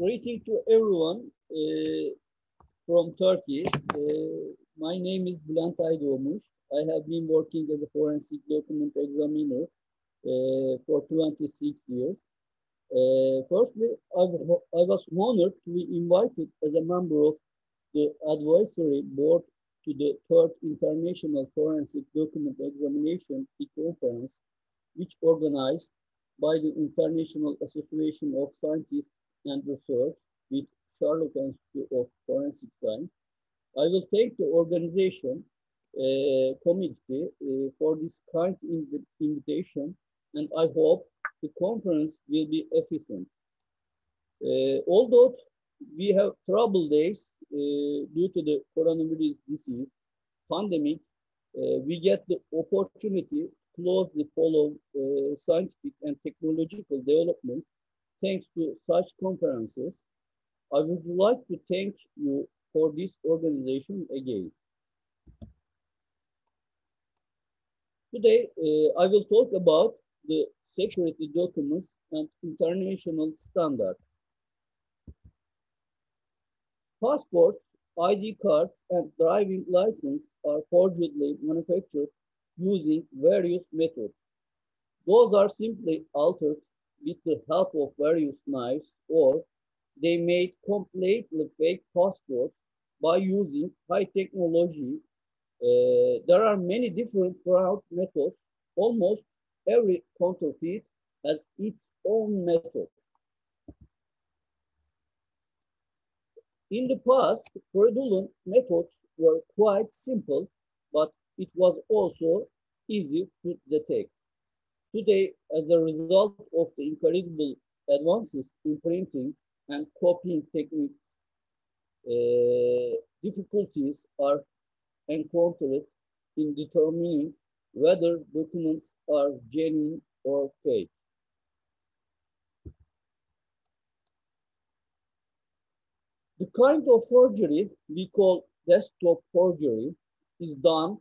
Greeting to everyone uh, from Turkey. Uh, my name is Bülent Aydoğmuş. I have been working as a forensic document examiner uh, for 26 years. Uh, firstly, I, I was honored to be invited as a member of the advisory board to the third International Forensic Document Examination conference, which organized by the International Association of Scientists and Research with Sherlock Institute of Forensic Science. I will thank the organization uh, committee uh, for this kind inv invitation, and I hope the conference will be efficient. Uh, although we have trouble days uh, due to the coronavirus disease pandemic, uh, we get the opportunity to closely follow uh, scientific and technological developments thanks to such conferences. I would like to thank you for this organization again. Today, uh, I will talk about the security documents and international standards. Passports, ID cards, and driving license are forgedly manufactured using various methods. Those are simply altered with the help of various knives or they made completely fake passports by using high technology. Uh, there are many different fraud methods. Almost every counterfeit has its own method. In the past, fraudulent methods were quite simple, but it was also easy to detect. Today, as a result of the incredible advances in printing and copying techniques, uh, difficulties are encountered in determining whether documents are genuine or fake. The kind of forgery we call desktop forgery is done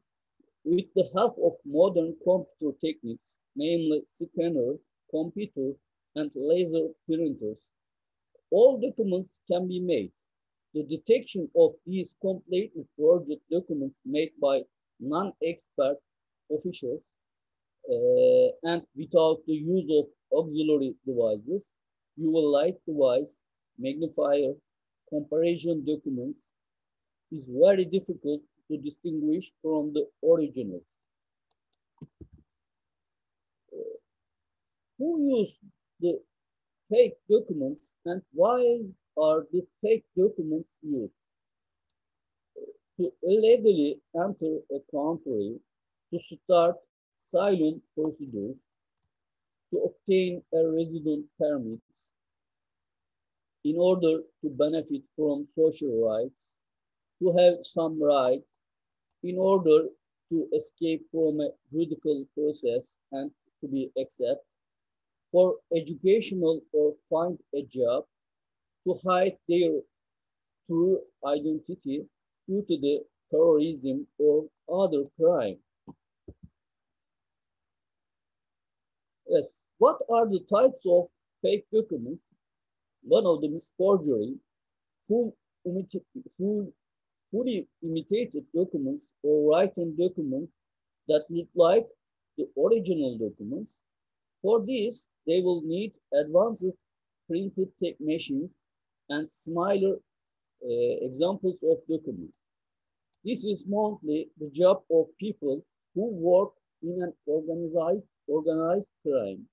with the help of modern computer techniques, namely scanner, computer, and laser printers. All documents can be made. The detection of these completely forged documents made by non-expert officials uh, and without the use of auxiliary devices, you will light device, magnifier, comparison documents is very difficult to distinguish from the originals. Who used the fake documents and why are the fake documents used? To illegally enter a country, to start asylum procedures, to obtain a resident permit, in order to benefit from social rights, to have some rights, in order to escape from a judicial process and to be accepted, for educational or find a job, to hide their true identity due to the terrorism or other crime. Yes, what are the types of fake documents? One of them is forgery, full, full fully imitated documents or written documents that look like the original documents. For this, they will need advanced printed machines and smaller uh, examples of documents. This is mostly the job of people who work in an organized, organized crime.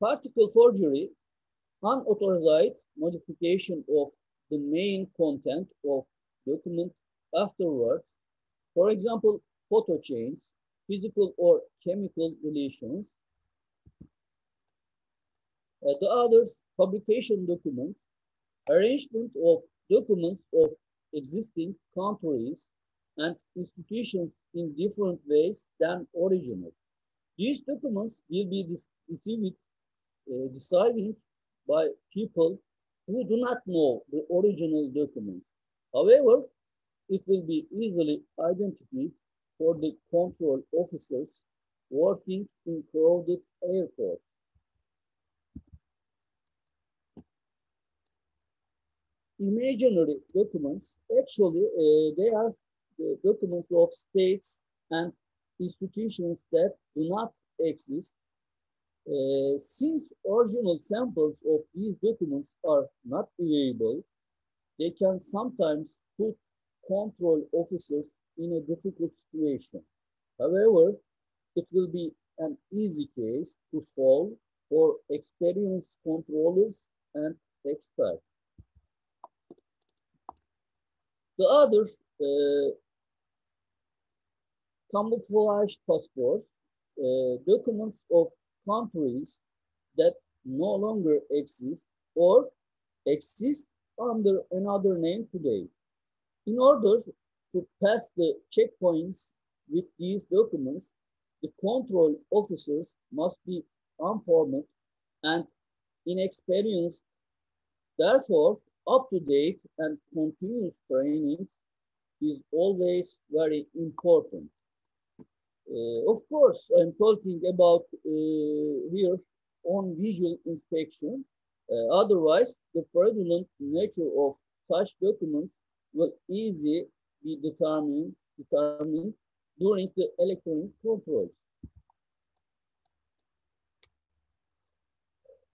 Partial forgery unauthorized modification of the main content of document afterwards, for example, photo chains, physical or chemical relations. Uh, the others, publication documents, arrangement of documents of existing countries and institutions in different ways than original. These documents will be received, uh, by people who do not know the original documents. However, it will be easily identified for the control officers working in crowded airports. Imaginary documents, actually, uh, they are the documents of states and institutions that do not exist. Uh, since original samples of these documents are not available, they can sometimes put control officers in a difficult situation. However, it will be an easy case to solve for experienced controllers and experts. The other uh, camouflage passports, uh, documents of countries that no longer exist or exist under another name today. In order to pass the checkpoints with these documents, the control officers must be informed and inexperienced. Therefore, up-to-date and continuous training is always very important. Uh, of course, I'm talking about uh, here on visual inspection. Uh, otherwise, the fraudulent nature of such documents will easily be determined, determined during the electronic controls.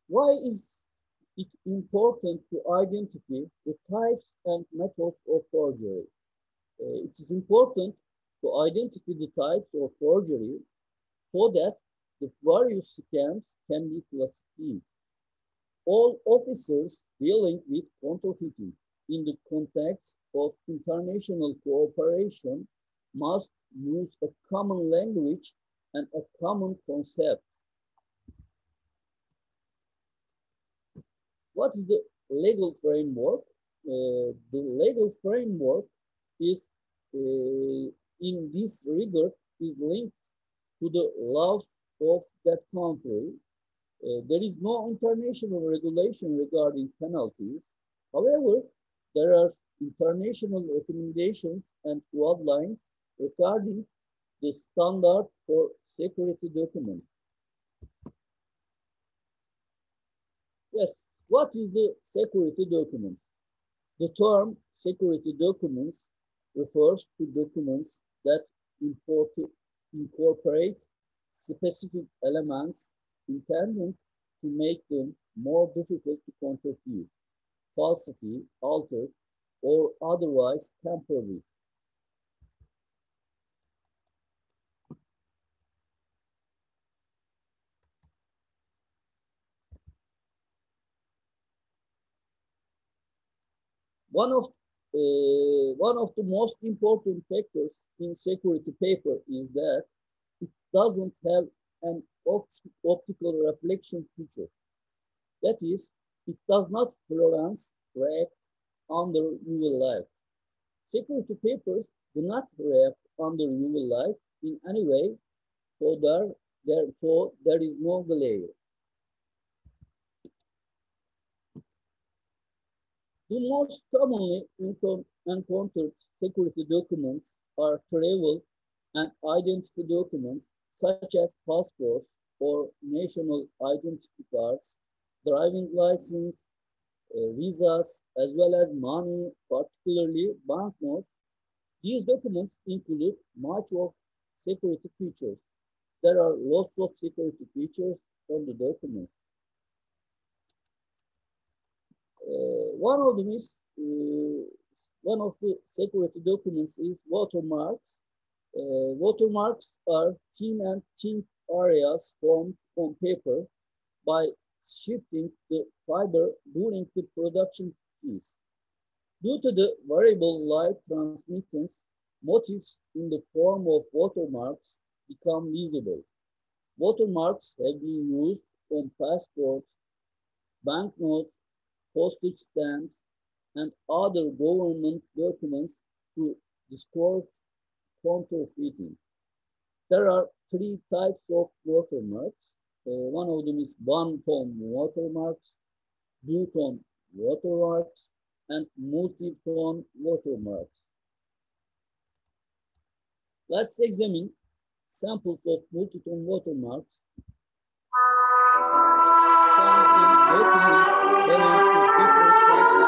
Why is it important to identify the types and methods of forgery? Uh, it is important to identify the types of forgery so that the various scams can be classified. All officers dealing with counterfeiting in the context of international cooperation must use a common language and a common concept. What is the legal framework? Uh, the legal framework is uh, in this regard is linked to the laws of that country. Uh, there is no international regulation regarding penalties. However, there are international recommendations and guidelines regarding the standard for security documents. Yes, what is the security documents? The term security documents refers to documents that incorporate specific elements intended to make them more difficult to counterfeit, falsify, alter, or otherwise tamper with. One of uh, one of the most important factors in security paper is that it doesn't have an op optical reflection feature. That is, it does not fluoresce react under UV light. Security papers do not react under UV light in any way, so there, therefore there is no glare. The most commonly encountered security documents are travel and identity documents such as passports or national identity cards, driving license, uh, visas, as well as money, particularly banknotes. These documents include much of security features. There are lots of security features on the documents. Uh, one of them is, uh, one of the security documents is watermarks. Uh, watermarks are thin and thin areas formed on paper by shifting the fiber during the production piece. Due to the variable light transmittance, motifs in the form of watermarks become visible. Watermarks have been used on passports, banknotes, postage stamps, and other government documents to discourage counterfeiting. There are three types of watermarks. Uh, one of them is one-tone watermarks, two-tone watermarks, and multi-tone watermarks. Let's examine samples of multi-tone watermarks found in documents belonging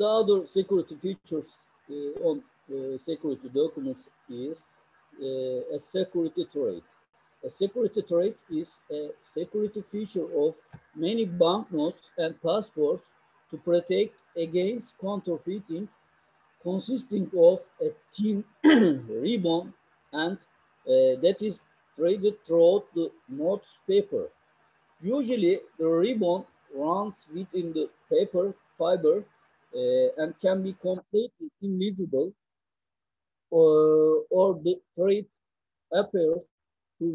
the other security features uh, on uh, security documents is uh, a security thread. A security thread is a security feature of many banknotes and passports to protect against counterfeiting, consisting of a thin ribbon and that is threaded throughout the notes paper. Usually, the ribbon runs within the paper fiber Uh, and can be completely invisible or, or the thread appears to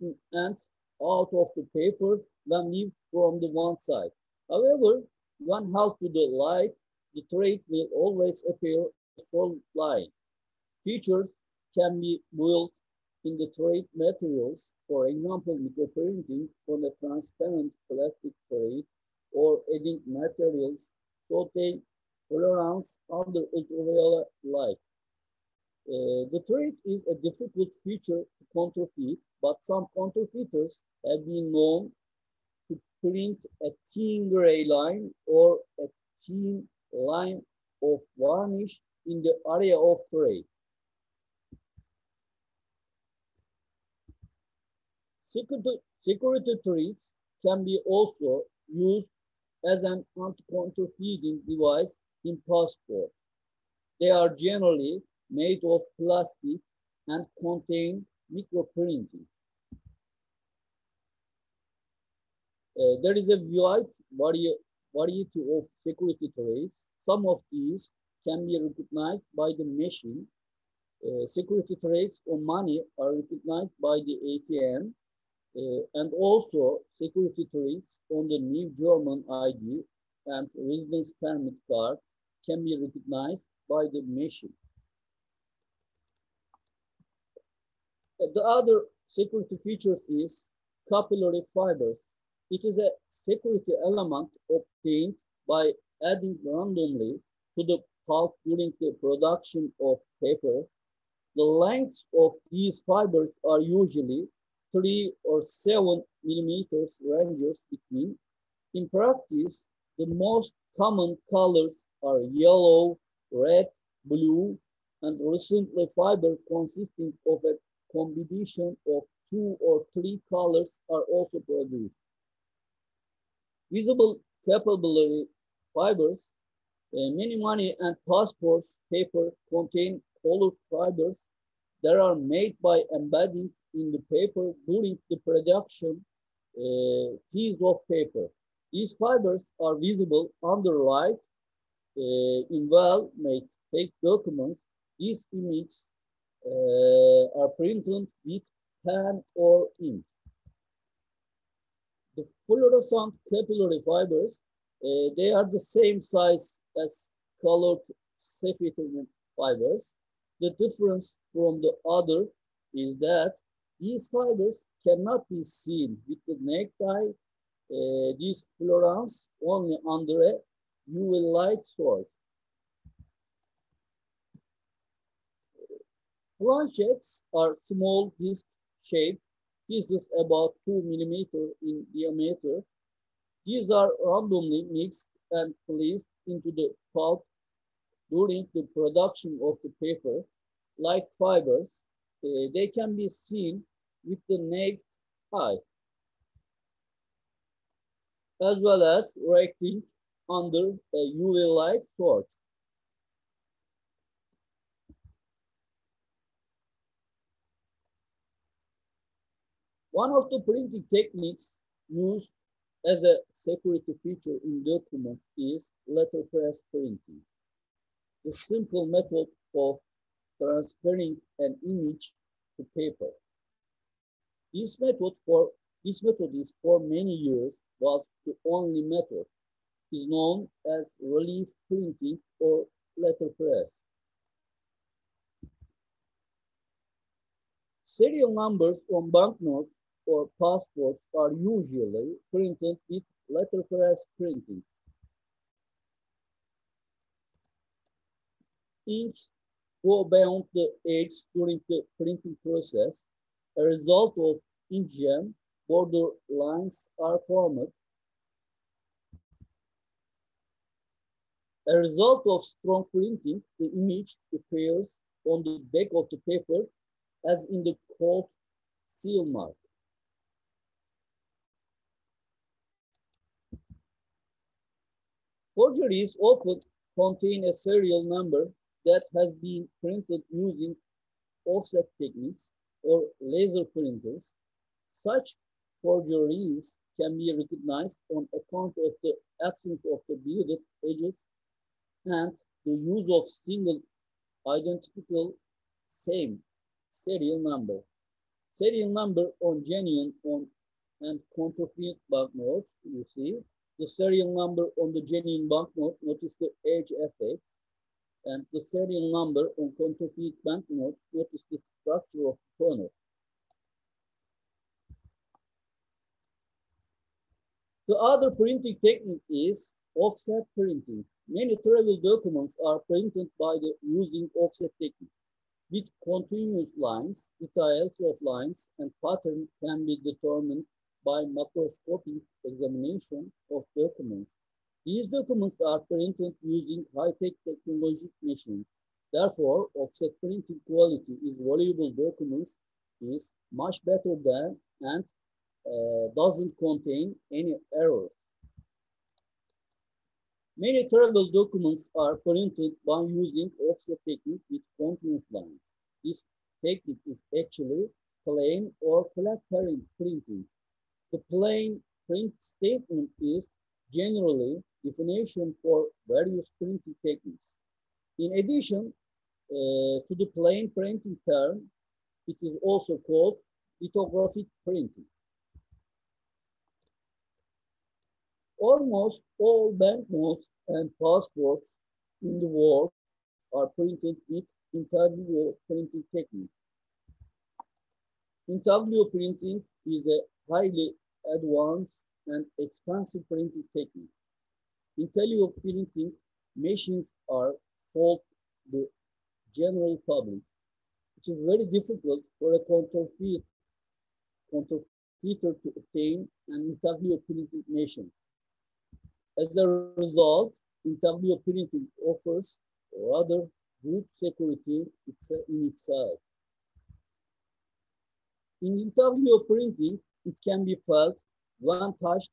in and out of the paper when viewed from the one side. However, when held to the light, the thread will always appear full line. Features can be built in the thread materials, for example, microprinting on a transparent plastic thread or adding materials so they tolerance under ultraviolet light. Uh, the thread is a difficult feature to counterfeit, but some counterfeiters have been known to print a thin gray line or a thin line of varnish in the area of thread. Security, security threads can be also used as an anti-counterfeiting device in passports. They are generally made of plastic and contain microprinting. Uh, there is a wide vari variety of security threads. Some of these can be recognized by the machine. Uh, security threads on money are recognized by the ATM uh, and also security threads on the new German ID and residence permit cards can be recognized by the machine. The other security features is capillary fibers. It is a security element obtained by adding randomly to the pulp during the production of paper. The length of these fibers are usually three or seven millimeters ranges between. In practice, the most common colors are yellow, red, blue, and recently fiber consisting of a combination of two or three colors are also produced. Visible capillary fibers, uh, many money and passports paper contain colored fibers that are made by embedding in the paper during the production uh, phase of paper. These fibers are visible under light uh, in well-made fake documents. These images uh, are printed with pen or ink. The fluorescent capillary fibers, uh, they are the same size as colored sapphire fibers. The difference from the other is that these fibers cannot be seen with the naked eye. Uh, these fluorescence only under a UV light source. Planchets are small disc-shaped pieces about two millimeter in diameter. These are randomly mixed and placed into the pulp during the production of the paper. Like fibers, uh, they can be seen with the naked eye, as well as reacting under a UV light source. One of the printing techniques used as a security feature in documents is letterpress printing. The simple method of transferring an image to paper. This method for this method for many years was the only method is known as relief printing or letterpress. Serial numbers on banknotes or passports are usually printed with letterpress printings. Inks go beyond the edge during the printing process. A result of inkjet border lines are formed. A result of strong printing, the image appears on the back of the paper as in the cold seal mark. Forgeries often contain a serial number that has been printed using offset techniques or laser printers. Such forgeries can be recognized on account of the absence of the beaded edges and the use of single identical same serial number. Serial number on genuine on and counterfeit banknotes, you see. The serial number on the genuine banknote, notice the edge effects. And the serial number on counterfeit banknotes, notice the structure of the corner. The other printing technique is offset printing. Many travel documents are printed by the using offset technique. With continuous lines, details of lines and pattern can be determined by macroscopic examination of documents. These documents are printed using high-tech technology machines. Therefore, offset printing quality is valuable documents is much better than and uh, doesn't contain any error. Many travel documents are printed by using offset technique with continuous lines. This technique is actually plain or flat printing. The plain print statement is generally definition for various printing techniques. In addition uh, to the plain printing term, it is also called lithographic printing. Almost all banknotes and passports in the world are printed with intaglio printing technique. Intaglio printing is a highly advanced and expensive printing technique. Intaglio printing machines are sold to the general public. It is very difficult for a counterfeit, counterfeiter to obtain an intaglio printing machine. As a result, intaglio printing offers rather good security in itself. In intaglio printing, it can be felt when touched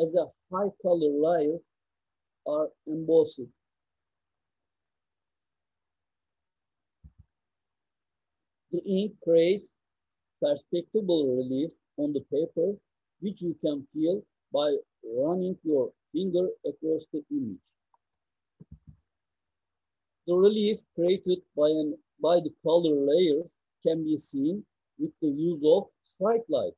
as a high color layers are embossed. The ink creates perspectable relief on the paper, which you can feel by running your finger across the image. The relief created by, an, by the color layers can be seen with the use of strike light.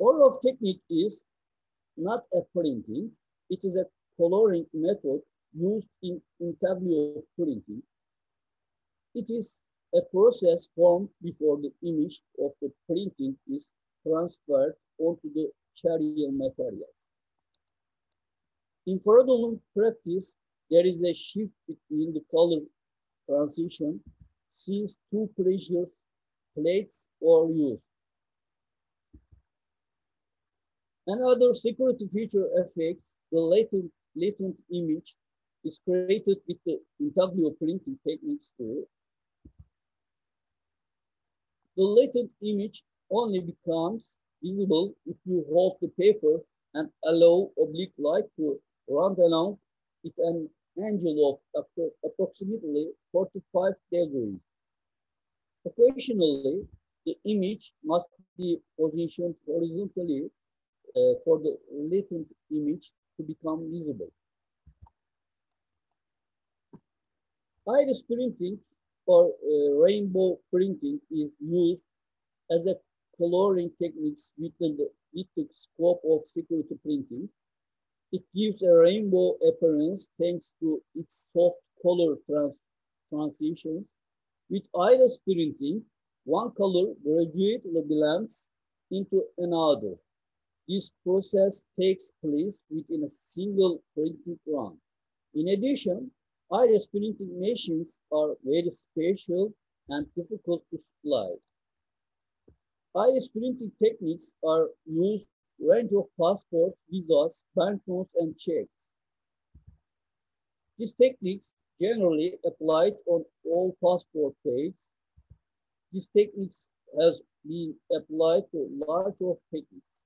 Orloff technique is not a printing, it is a coloring method used in intaglio printing. It is a process formed before the image of the printing is transferred onto the carrier materials. In fraudulent practice, there is a shift between the color transition since two pressure plates are used. Another security feature affects the latent, latent image is created with the intaglio printing techniques too. The latent image only becomes visible if you hold the paper and allow oblique light to run along at an angle of approximately 45 degrees. Occasionally, the image must be positioned horizontally uh, for the latent image to become visible. Iris printing or uh, rainbow printing is used as a coloring techniques within the, within the scope of security printing. It gives a rainbow appearance thanks to its soft color trans transitions. With iris printing, one color gradually blends into another. This process takes place within a single printing run. In addition, iris printing machines are very special and difficult to supply. Iris printing techniques are used range of passports, visas, banknotes, and checks. These techniques generally applied on all passport pages. These techniques has been applied to large of techniques.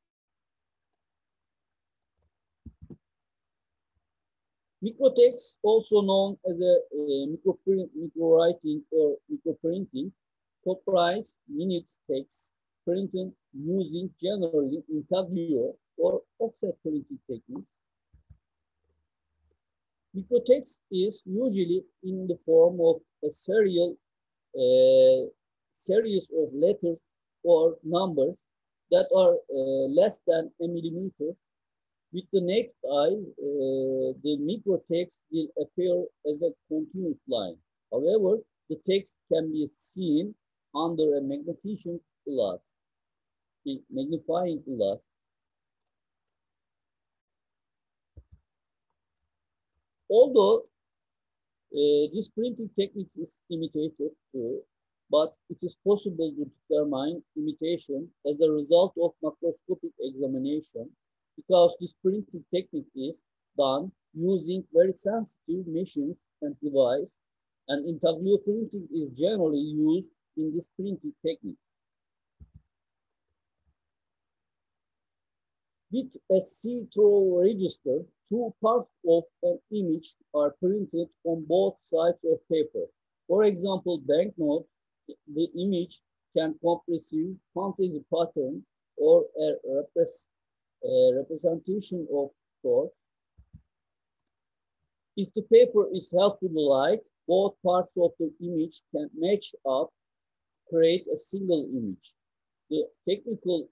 Microtext, also known as a microwriting or microprinting, comprise minute text printed using generally intaglio or offset printing techniques. Microtext is usually in the form of a serial uh, series of letters or numbers that are uh, less than a millimeter. With the naked eye, uh, the microtext will appear as a continuous line. However, the text can be seen under a magnification glass magnifying glass. Although uh, this printing technique is imitated too, but it is possible to determine imitation as a result of macroscopic examination because this printing technique is done using very sensitive machines and device and intaglio printing is generally used in this printing techniques. With a see-through register, two parts of an image are printed on both sides of paper. For example, banknotes, the image can comprehend fantasy pattern or a, repres a representation of sorts. If the paper is held to the light, both parts of the image can match up, create a single image. The technical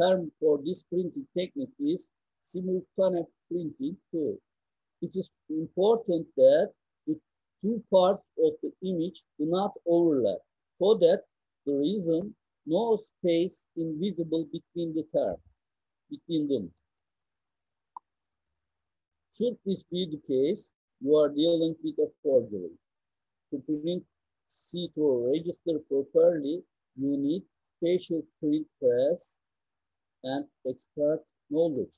term for this printing technique is simultaneous printing tool. It is important that the two parts of the image do not overlap so that the reason no space invisible between the term, between them. Should this be the case, you are dealing with a forgery. To print see-through register properly, you need special print press and expert knowledge.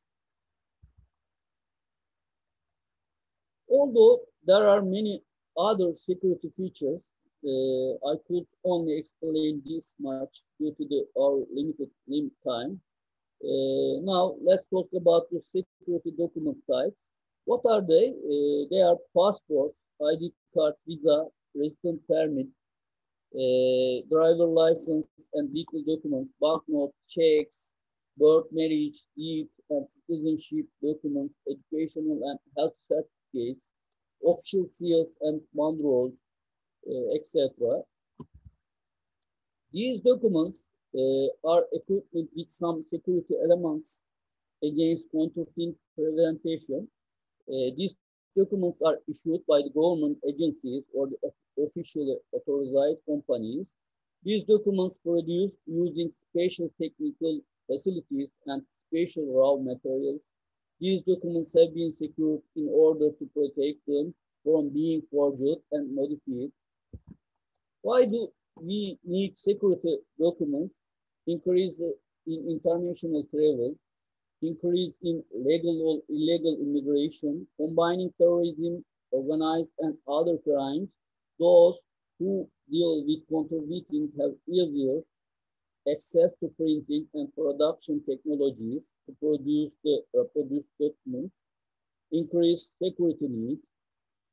Although there are many other security features, uh, I could only explain this much due to the, our limited limit time. Uh, now let's talk about the security document types. What are they? Uh, they are passports, ID cards, visa, resident permit, uh, driver license and vehicle documents, banknotes, checks, birth, marriage, deed, and citizenship documents, educational and health certificates, official seals and banderoles, uh, etc. These documents uh, are equipped with some security elements against counterfeit prevention. Uh, these documents are issued by the government agencies or the officially authorized companies. These documents produced using special technical facilities, and special raw materials. These documents have been secured in order to protect them from being forged and modified. Why do we need security documents? Increase in international travel, increase in legal or illegal immigration, combining terrorism, organized and other crimes. Those who deal with counterfeiting have easier access to printing and production technologies to produce the reproduced documents, increased security needs,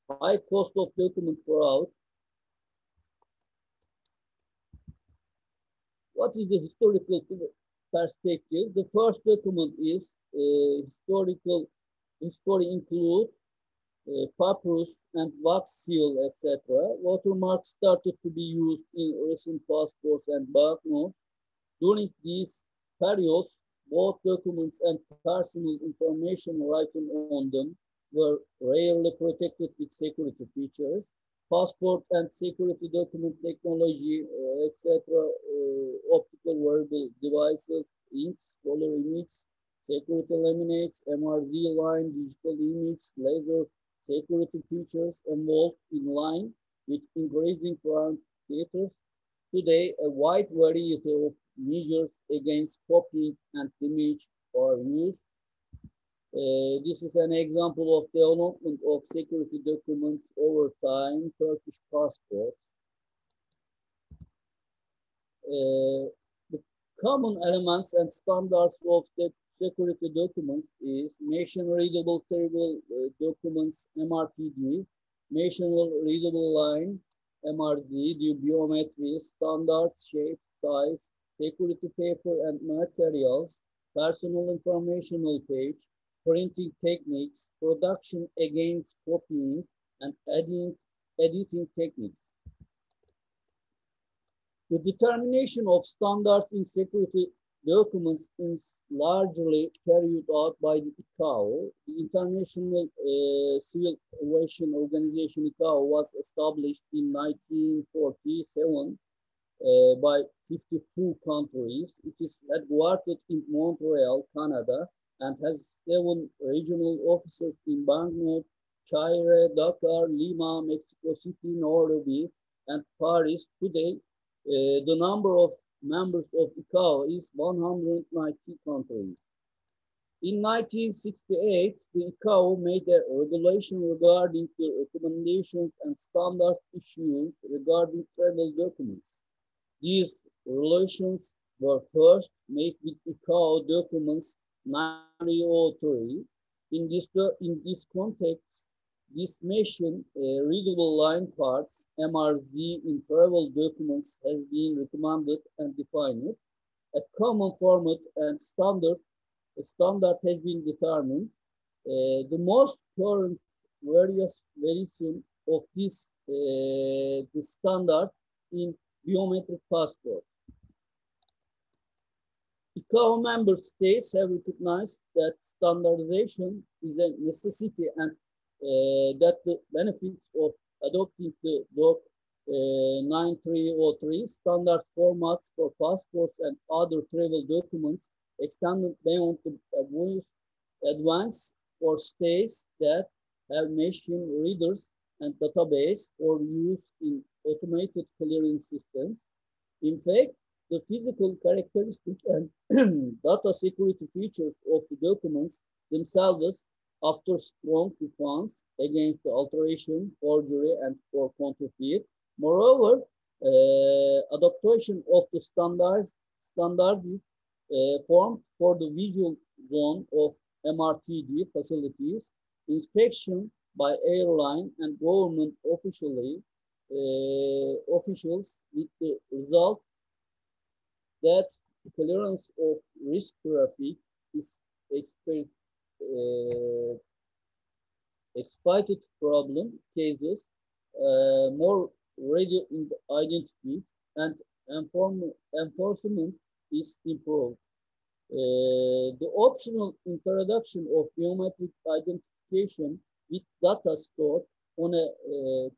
high cost of document fraud, what is the historical perspective? The first document is uh, historical, history include uh, papyrus and wax seal, etc. Watermarks started to be used in recent passports and banknotes. During these periods, both documents and personal information written on them were rarely protected with security features. Passport and security document technology, uh, etc., uh, optical wearable devices, inks, color images, security laminates, MRZ line, digital image, laser security features evolved in line with increasing theaters. Today, a wide variety of measures against copying and image or use. Uh, this is an example of the development of security documents over time, Turkish passport. Uh, the common elements and standards of the security documents is nation readable table uh, documents MRTD, national readable line MRD, the biometry, standards, shape, size, security paper and materials, personal informational page, printing techniques, production against copying, and editing, editing techniques. The determination of standards in security documents is largely carried out by the ICAO. The International uh, Civil Aviation Organization ICAO was established in 1947 uh, by 52 countries. It is headquartered in Montreal, Canada, and has seven regional offices in Bangalore, Cairo, Dakar, Lima, Mexico City, Nairobi, and Paris. Today, uh, the number of members of ICAO is 190 countries. In 1968, the ICAO made a regulation regarding the recommendations and standard issues regarding travel documents. These relations were first made with ICAO documents 903. In this, in this context, this machine uh, readable line parts, MRZ in travel documents has been recommended and defined. A common format and standard, standard has been determined. Uh, the most current various variation of this uh, the standards in biometric passport. ICAO member states have recognized that standardization is a necessity and uh, that the benefits of adopting the DOC uh, 9303 standard formats for passports and other travel documents extended beyond the advance for states that have machine readers and database for use in automated clearing systems. In fact, the physical characteristic and data security features of the documents themselves after strong defense against the alteration, forgery, and for counterfeit. Moreover, uh, adaptation of the standards standard uh, formed for the visual zone of MRTD facilities, inspection by airline and government officially uh, officials with the result that clearance of risk traffic is expert, uh, exploited problem cases uh, more ready identified and inform, enforcement is improved. Uh, the optional introduction of biometric identification with data stored on a uh,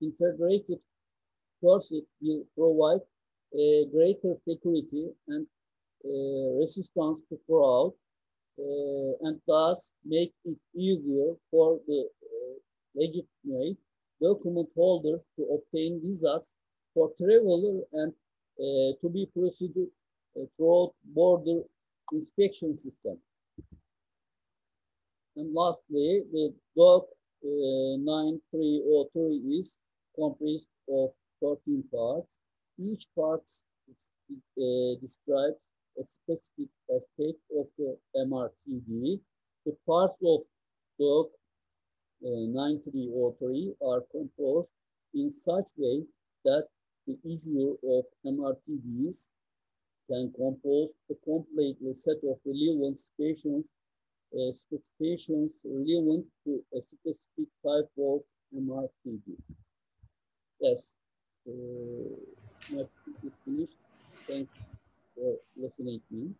integrated course will provide a greater security and uh, resistance to fraud uh, and thus make it easier for the uh, legitimate document holder to obtain visas for traveler and to be proceeded uh, through border inspection system. And lastly, the DOC uh, 9303 is comprised of 13 parts. Each part uh, describes a specific aspect of the MRTD. The parts of DOC uh, 9303 are composed in such way that the issuer of MRTDs can compose a complete set of relevant specifications, uh, specifications relevant to a specific type of MRTD. Yes, uh, my speech is finished. Thank you for listening to me.